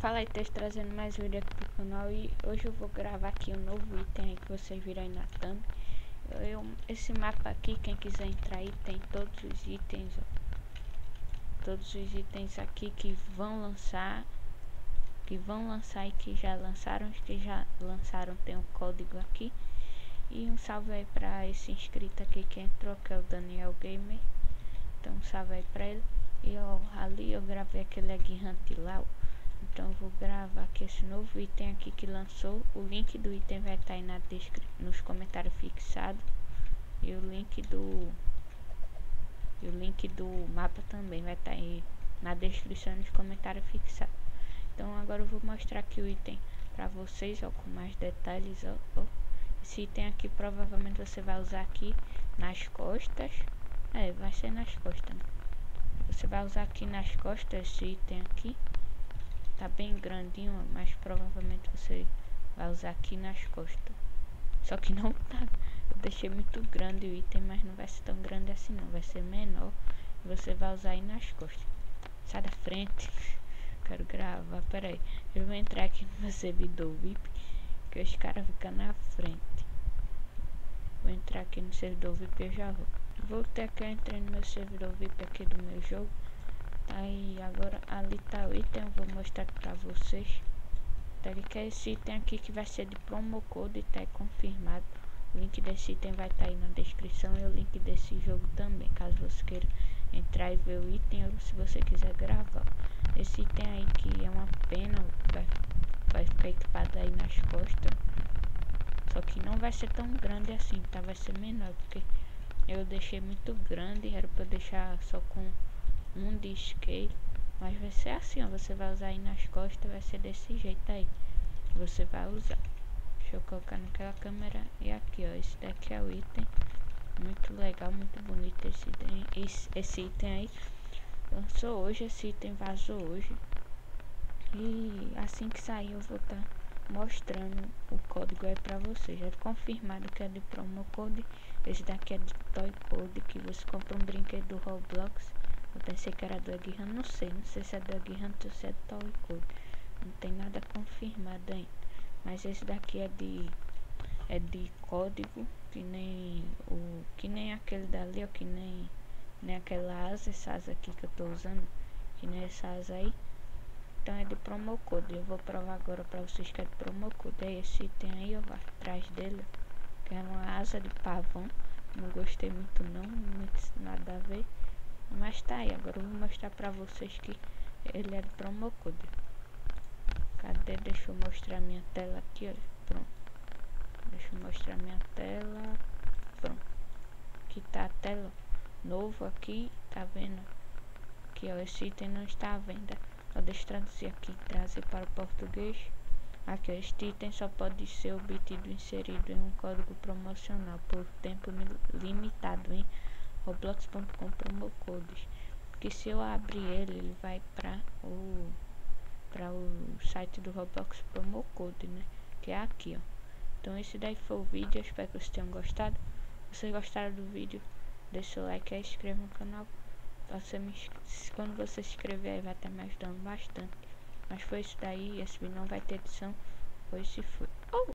Fala, aí, Tess, trazendo mais vídeo aqui pro canal e hoje eu vou gravar aqui um novo item que vocês viram aí na thumb. Eu, eu, esse mapa aqui, quem quiser entrar aí, tem todos os itens, ó. Todos os itens aqui que vão lançar, que vão lançar e que já lançaram, os que já lançaram tem um código aqui. E um salve aí pra esse inscrito aqui que entrou, que é o Daniel Gamer. Então um salve aí pra ele. E ó, ali eu gravei aquele aguirrante lá, ó. Então vou gravar aqui esse novo item aqui que lançou. O link do item vai estar tá aí na nos comentários fixados. E o link do e o link do mapa também vai estar tá aí na descrição nos comentários fixados. Então agora eu vou mostrar aqui o item para vocês, ó, com mais detalhes, ó, ó. Esse item aqui provavelmente você vai usar aqui nas costas. É, vai ser nas costas, né? Você vai usar aqui nas costas esse item aqui tá bem grandinho, mas provavelmente você vai usar aqui nas costas. Só que não tá. Eu deixei muito grande o item, mas não vai ser tão grande assim não. Vai ser menor. E você vai usar aí nas costas. Sai da frente. Quero gravar. Pera aí. Eu vou entrar aqui no servidor VIP. Que os caras ficam na frente. Vou entrar aqui no servidor VIP e já vou. Voltei aqui, eu entrei no meu servidor VIP aqui do meu jogo. Aí agora ali tá o item, eu vou mostrar pra vocês. Tá que é esse item aqui que vai ser de promo code, tá confirmado. O link desse item vai estar tá aí na descrição e o link desse jogo também, caso você queira entrar e ver o item ou se você quiser gravar. Esse item aí que é uma pena, vai, vai ficar equipado aí nas costas. Só que não vai ser tão grande assim, tá? Vai ser menor, porque eu deixei muito grande, era pra deixar só com um skate. Mas vai ser assim, ó. Você vai usar aí nas costas, vai ser desse jeito aí. Você vai usar. Deixa eu colocar naquela câmera. E aqui, ó. Esse daqui é o item. Muito legal, muito bonito esse item. Esse, esse item aí. Lançou hoje, esse item vazou hoje. E assim que sair eu vou estar tá mostrando o código aí pra vocês. Já é confirmado que é de promo code. Esse daqui é de toy code que você compra um brinquedo do Roblox eu pensei que era do Aguirran, não sei, não sei se é do Aguirran ou se é do Toy Não tem nada confirmado ainda. Mas esse daqui é de é de código, que nem o que nem aquele dali, ó, que nem nem aquela asa, essa asa aqui que eu tô usando, que nem essa asa aí. Então é de promo code. Eu vou provar agora para vocês que é de promo code. É esse item aí, ó, atrás dele, que é uma asa de pavão. Não gostei muito não, muito nada a ver. Mas tá aí, agora eu vou mostrar pra vocês que ele é promo code. Cadê? Deixa eu mostrar minha tela aqui, olha. Pronto. Deixa eu mostrar minha tela. Pronto. Aqui tá a tela novo aqui, tá vendo? Aqui, ó, esse item não está à venda. Ó, deixa eu traduzir aqui, trazer para o português. Aqui, ó, este item só pode ser obtido inserido em um código promocional por tempo limitado, hein? roblox.com promo codes que se eu abrir ele ele vai para o para o site do Roblox promo code né? Que é aqui ó. Então esse daí foi o vídeo. Espero que vocês tenham gostado. Se vocês gostaram do vídeo? Deixa o like e inscreva no canal. Você me, quando você se inscrever aí vai estar me ajudando bastante. Mas foi isso daí. Esse vídeo não vai ter edição. Foi se foi. Oh!